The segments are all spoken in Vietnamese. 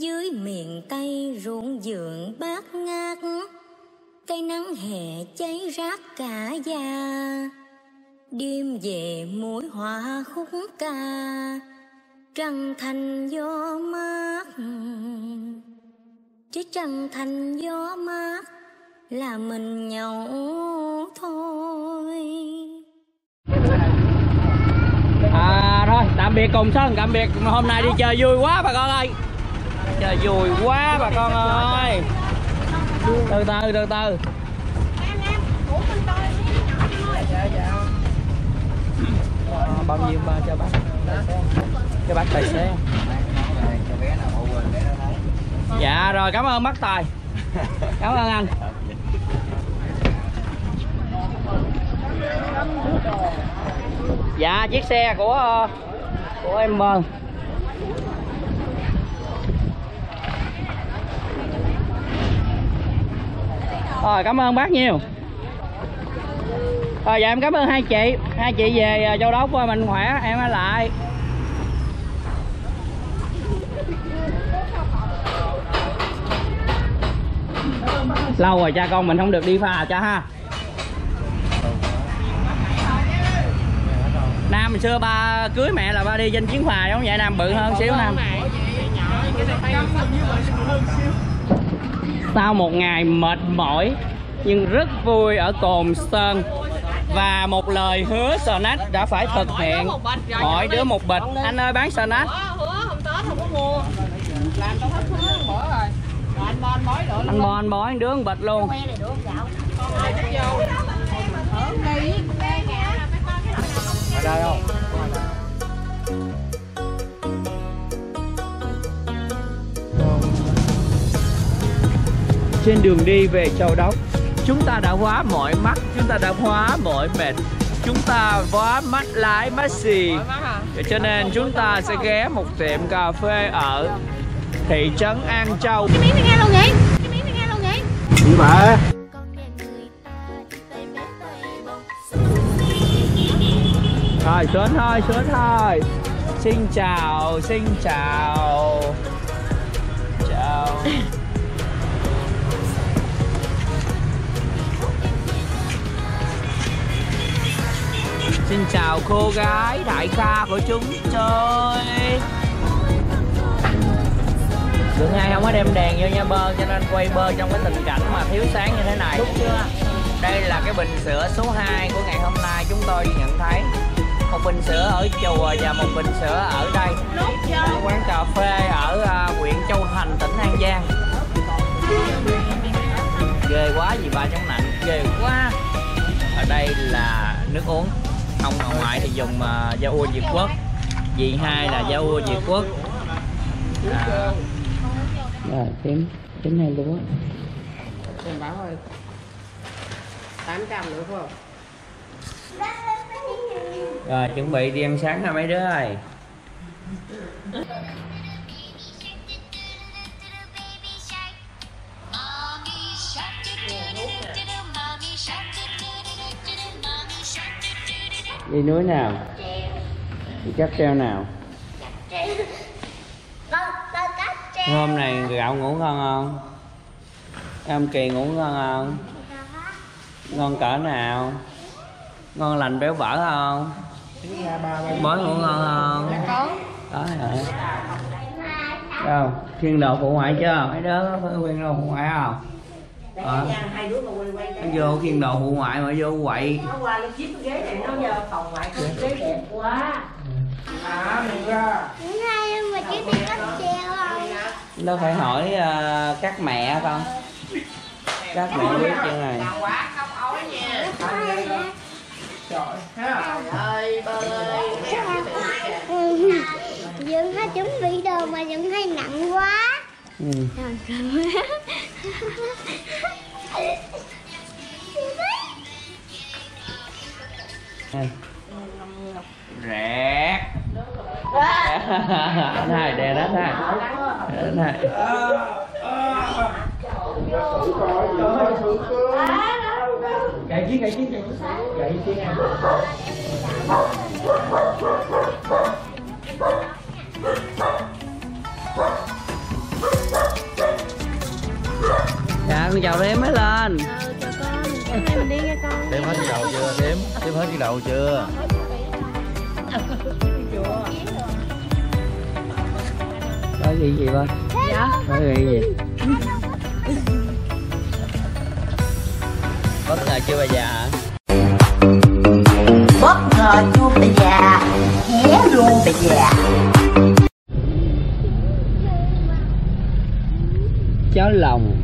dưới miền tây ruộng vườn bát ngát, cây nắng hè cháy rát cả da. Đêm về mũi hoa khúc ca, trăng thành gió mát. Chứ trăng thành gió mát là mình nhậu thôi. À thôi tạm biệt cùng Sơn, tạm biệt. Hôm nay đi chơi vui quá, bà con ơi. Chơi vui quá bà con ơi. Từ từ từ từ. Ờ, Bao nhiêu ba cho bác? Cho bác tài xế. Dạ rồi cảm ơn bác Tài. Cảm ơn anh. Dạ chiếc xe của ờ, của em ờ, Rồi cảm ơn bác nhiều. Rồi dạ em cảm ơn hai chị. Hai chị về ờ, Châu Đốc ờ, mình khỏe em ở lại. Lâu rồi cha con mình không được đi phà cha ha. Nam hồi xưa ba cưới mẹ là ba đi trên chuyến phà giống vậy Nam bự hơn xíu Nam. Sau một ngày mệt mỏi, nhưng rất vui ở Cồn Sơn. Và một lời hứa snack đã phải thực hiện. Mỗi đứa một bịch. Anh ơi, bán snack anh bo anh bói đứa một bịch luôn. Đây không? Trên đường đi về châu đốc chúng ta đã hóa mọi mắt chúng ta đã hóa mọi mệt. Chúng ta hóa mắt lái mắt xì. Cho nên chúng ta sẽ ghé một tiệm cà phê ở thị trấn An Châu. Cái miếng này nghe luôn vậy? Cái miếng này nghe luôn vậy? Gì bà Rồi xuống thôi, xuống thôi Xin chào, xin chào. Chào Xin chào cô gái đại ca của chúng tôi. Đường hai không? Có đem đèn vô nha bơ cho nên quay bơ trong cái tình cảnh mà thiếu sáng như thế này. Đúng chưa? Đây là cái bình sữa số 2 của ngày hôm nay chúng tôi nhận thấy. Một bình sữa ở chùa và một bình sữa ở đây. Quán cà phê ở à, huyện Châu Thành tỉnh An Giang. Ghê quá gì ba chống nạnh. Ghê quá. Ở đây là nước uống ông bà ngoại thì dùng uh, da ua Việt Quốc. Dì hai là da ua Việt Quốc. À, rồi tím tím hay lúa em bảo thôi 800 nữa phải không? Rồi chuẩn bị đi ăn sáng ha mấy đứa ơi đi núi nào? Đi cáp treo nào? Hôm này gạo ngủ ngon không? Em kỳ ngủ ngon không? Ngon cỡ nào? Ngon lành béo bở không? Bói ngủ ngon không? Có có rồi đâu khiên phụ ngoại chưa? Mấy đứa có phải đâu phụ ngoại không? Ờ hai đứa mà quay quay nó vô khiên đồ phụ ngoại mà vô quậy. Nó qua nó chiếc cái ghế này nó giờ phòng ngoại cái ghế đẹp quá. À mình ra. Hai mà chỉ đi cắt treo không nó phải hỏi ờ, các mẹ con. Các mẹ biết chưa này? Quá không ói nha. Trời ơi bơ ơi ừ. Chuẩn bị đồ mà Dượng hay nặng quá. Ừ. Rẹt. Anh hai, đè đánh hai. Anh hai. Gậy chiến gậy chiến gậy chiến gậy chiến ăn chào thêm mới lên. Em đi nha con. Đếm hết cái đầu chưa? Đếm, đếm hết cái đầu chưa? có gì gì ba dạ. Có gì gì? Bất ngờ chưa bà già hả? Bất ngờ chua bà già? Hé luôn bà già. Cháu lòng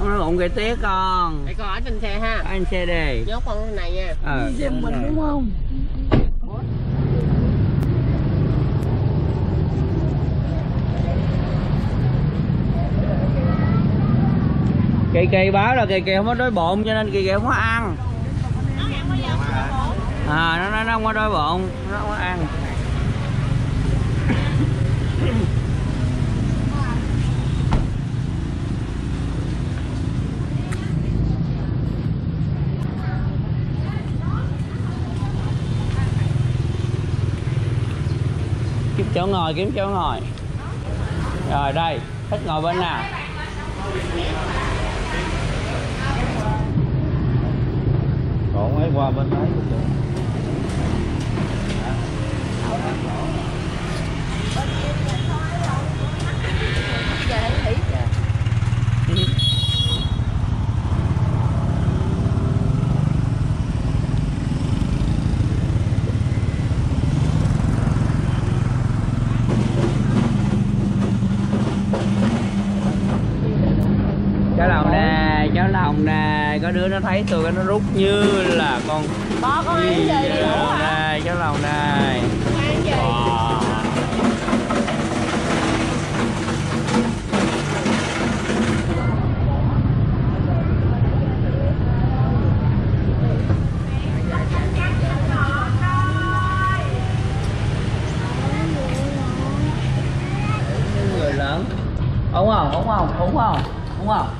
không nói bụng gây tiếc con. Để con ở trên xe ha. Anh xe đi. Nhốt con này nha. Ờ mình đúng không? Kỳ kỳ báo là kỳ kỳ không có đói bụng cho nên kỳ kỳ không có ăn. À nó nó, nó không có đói bụng nó không có ăn chỗ ngồi, kiếm chỗ ngồi rồi, đây thích ngồi bên nào Còn ấy qua bên đấy cũng được. Cháu lòng nè cháu lòng nè có đứa nó thấy tôi nó rút như là con có con ăn gì vậy? đây cháu lòng người lớn. Đúng không? Đúng không? Đúng không? Đúng không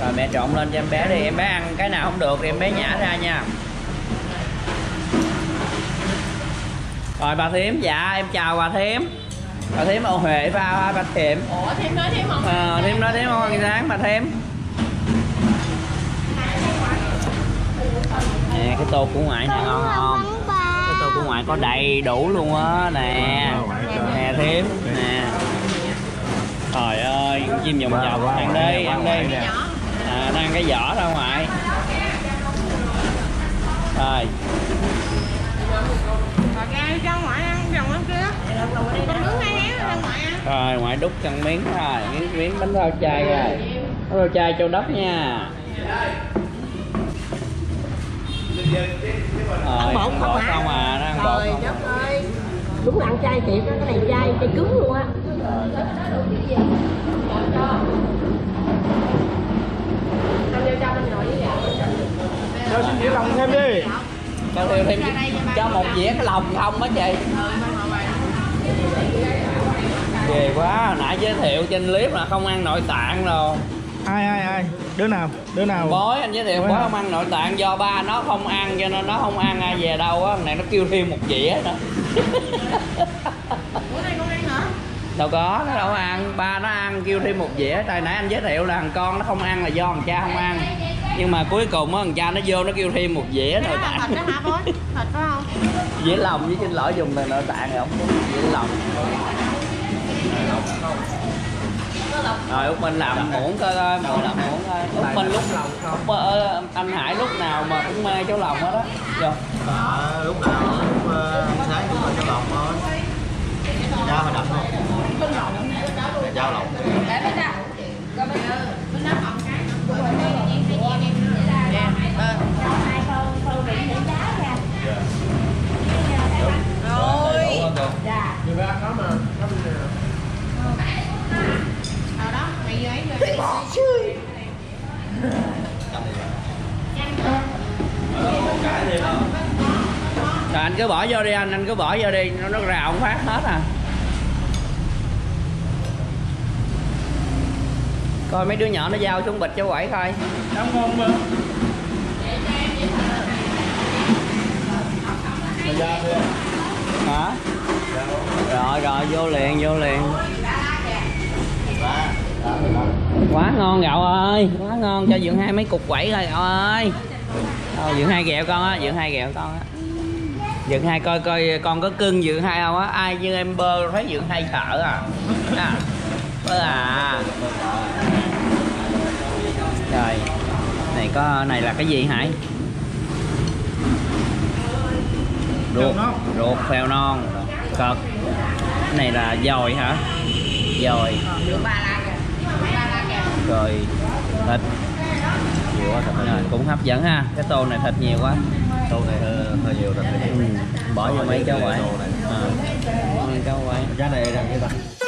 rồi mẹ trộn lên cho em bé đi em bé ăn cái nào không được thì em bé nhả ra nha. Rồi bà thím dạ em chào bà thím bà thím ô huệ pha bà thím ủa thêm nói thêm không? Ờ thím nói thím không? Ăn sáng bà thím nè cái tô của ngoại nè ngon không? cái tô của ngoại có đầy đủ luôn á nè. Nè thím nè trời ơi chim vòng vòng ăn đi ăn đi. à, ăn cái vỏ ra ngoại rồi. Rồi ngoại đút chân miếng rồi miếng miếng bánh rau chay rồi. Bánh rau chay châu đốc nha. Rồi bột ăn không bột hả? không à ăn bột đất ơi. Đúng là ăn chay thiệt cái này chay chay cứng luôn á cho xin dĩa lòng thêm đi. cho thêm thêm cho một dĩa cái lòng không á chị ghê quá nãy giới thiệu trên clip là không ăn nội tạng rồi Ai ai ai? Đứa nào? Đứa nào? bói anh giới thiệu bói không ăn nội tạng do ba nó không ăn cho nên nó không ăn ai về đâu á này nó kêu thêm một dĩa nữa bữa nay con ăn hả đâu có nó đâu ăn. Ba nó ăn kêu thêm một dĩa. Tại nãy anh giới thiệu là thằng con nó không ăn là do thằng cha không ăn. Nhưng mà cuối cùng á thằng cha nó vô nó kêu thêm một dĩa nội là tạng. thịt đó hả bố? Thịt phải không? Dĩa lòng với xin lỗi dùng từ nội tạng rồi không dĩa lòng rồi út minh làm muỗng coi coi muỗng làm muỗng coi. Út minh lúc út, ờ, anh hải lúc nào mà cũng mê cháu lòng hết đó vô. À, lúc nào lúc uh, sáng cũng là cho lòng thôi. Cha phải đập không? Ấy rồi. Cầm đi. cứ bỏ vô đi anh anh cứ bỏ vô đi nó nó rào phát hết à coi mấy đứa nhỏ nó giao xuống bịch cho quẩy coi. Ăn ngon mà. Hả? Rồi rồi vô liền vô liền. Quá ngon gạo ơi. Quá ngon cho dượng hai mấy cục quẩy rồi gạo ơi. Thôi, dượng hai ghẹo con á dượng hai ghẹo con á. Dượng hai coi coi con có cưng dượng hai không á. Ai như em bơ thấy dượng hai sợ à. À. Bơ à rồi này có này là cái gì hải ruột ruột phèo non cật cái này là dồi hả dồi rồi thịt Nhiều quá thật rồi, cũng hấp dẫn ha cái tô này thịt nhiều quá Tô này hơi, hơi nhiều thật. ừ. bỏ vô mấy Tô này. à. mấy cái quậy Giá này đang cái ta.